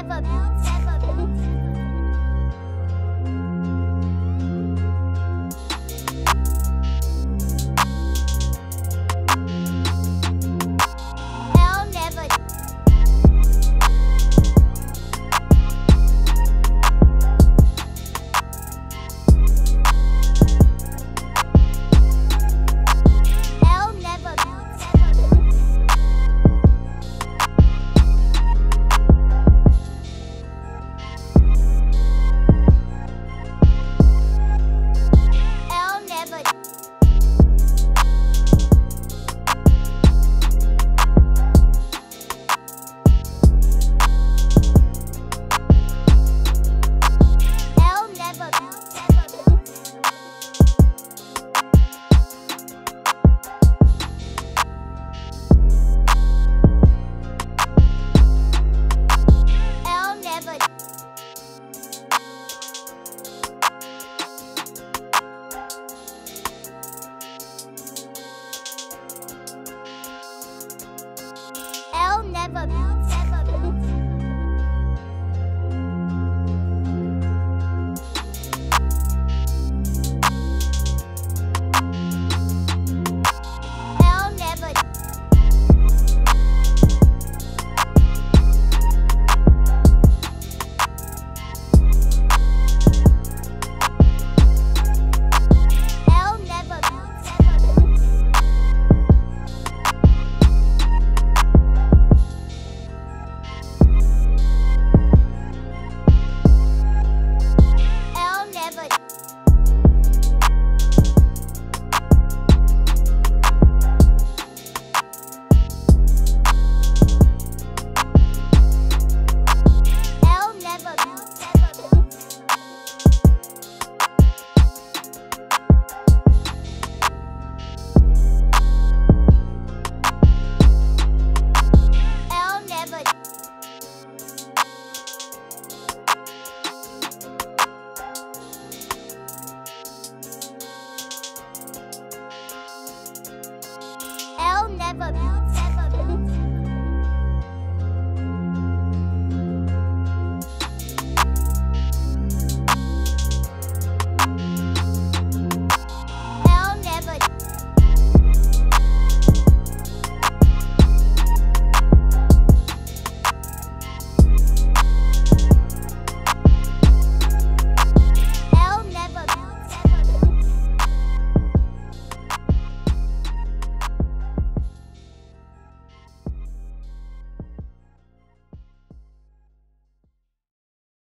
ever built, ever built. never melt. Club.